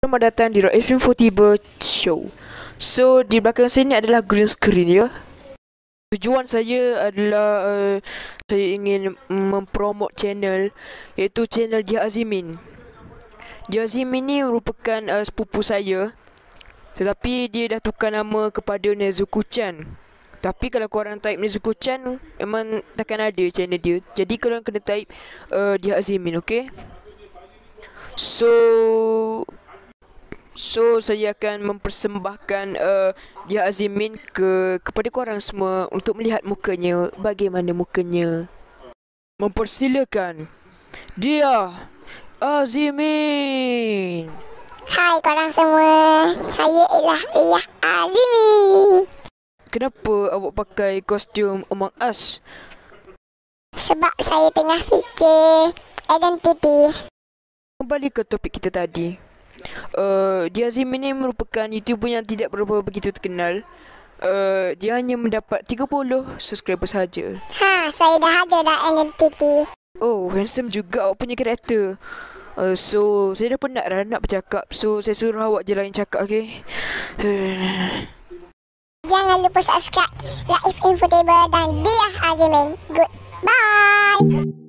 Selamat datang di Rock Info Tiba Show. So, di belakang sini adalah green screen ya. Tujuan saya adalah uh, saya ingin mempromot channel iaitu channel Dia Azimin. Dia Azimin ni merupakan uh, sepupu saya. Tetapi dia dah tukar nama kepada Nezuko Chan. Tapi kalau korang type Nezuko Chan memang takkan ada channel dia. Jadi korang kena type uh, Dia Azimin, okay? So So saya akan mempersembahkan uh, dia Azimin ke kepada korang semua untuk melihat mukanya bagaimana mukanya. Mempersilakan dia Azimin. Hai korang semua. Saya ialah Ria Azimin. Kenapa awak pakai kostum Among Us? Sebab saya tengah fikir identiti. Kembali ke topik kita tadi. Uh, dia Azim ini merupakan YouTuber yang tidak berapa begitu terkenal. Uh, dia hanya mendapat 30 subscriber saja. Ha, saya dah ada dah identiti. Oh, handsome juga awak punya karakter. Uh, so, saya dah penat dah nak bercakap. So, saya suruh awak je lain cakap, okay? Jangan lupa subscribe Raif Infotable dan Dia Azimin. Goodbye.